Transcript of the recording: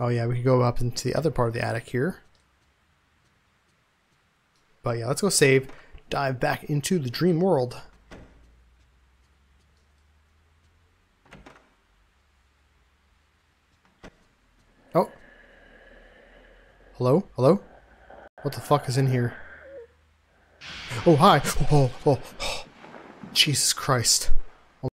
Oh yeah, we could go up into the other part of the attic here. But yeah, let's go save, dive back into the dream world. Oh. Hello? Hello? What the fuck is in here? Oh, hi! Oh, oh, oh. Jesus Christ.